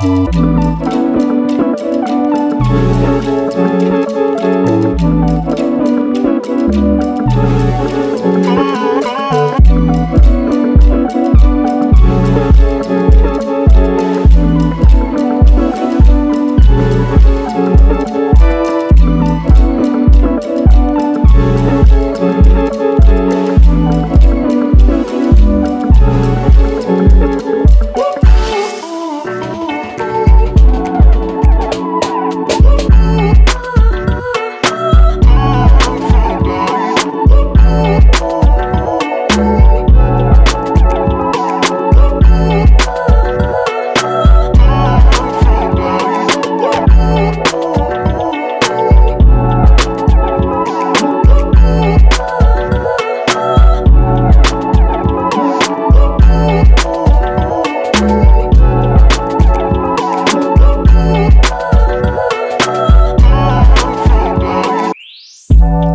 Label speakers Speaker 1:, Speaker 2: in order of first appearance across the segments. Speaker 1: Música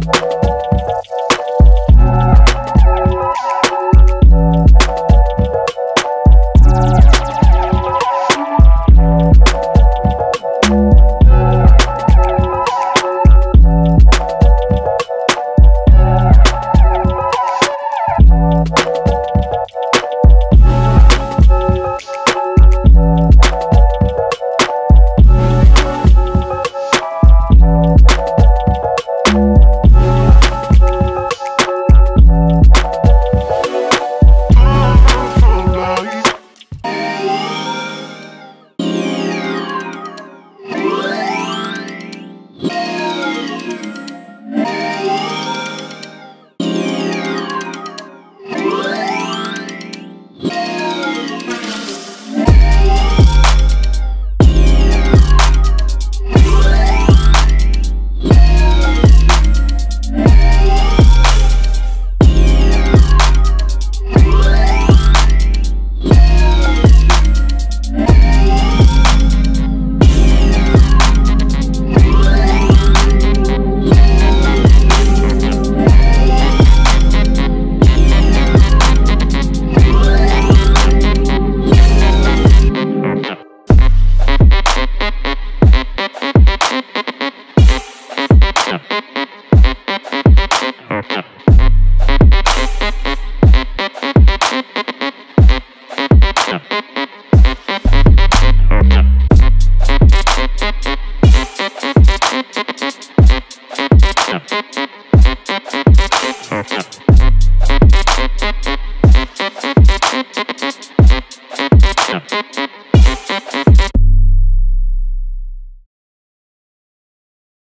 Speaker 1: Thank you.